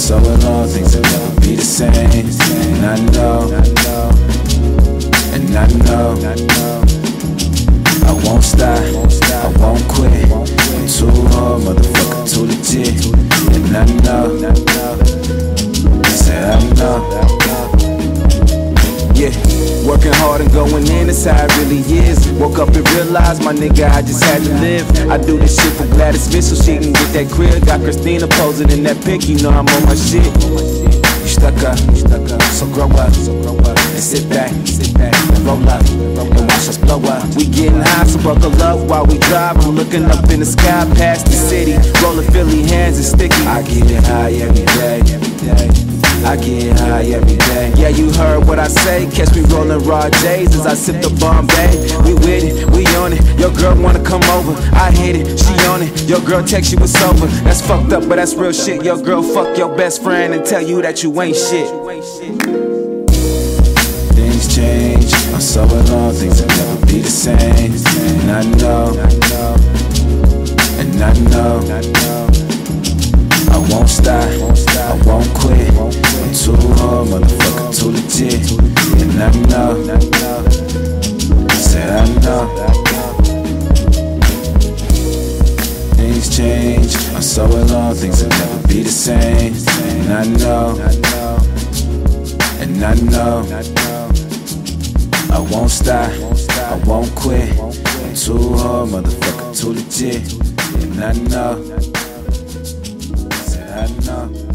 So alone, things will never be the same. And I know, and I know, I won't stop, I won't quit. I'm too hard, motherfucker, too legit. And I know, I said I know. Yeah, working hard and it's how it really is. Woke up and realized, my nigga, I just had to live. I do this shit for Gladys Smith so she can get that crib. Got Christina posing in that pic, you know I'm on my shit. You stuck up, you stuck up, so grow up, and sit back, sit back, and roll up, and watch us blow up. We getting high, so buckle up while we drive. I'm looking up in the sky past the city, rolling Philly hands and sticky. I get it high every day. I get high every day. Yeah, you heard what I say. Catch me rolling raw J's as I sip the Bombay. We with it, we on it. Your girl wanna come over. I hit it, she on it. Your girl text you it's over. That's fucked up, but that's real shit. Your girl fuck your best friend and tell you that you ain't shit. Things change, I'm so alone, things will never be the same. And I know, so alone, things will never be the same. And I know, and I know, I won't stop, I won't quit. I'm too hard, motherfucker, too legit. And I know, and I know.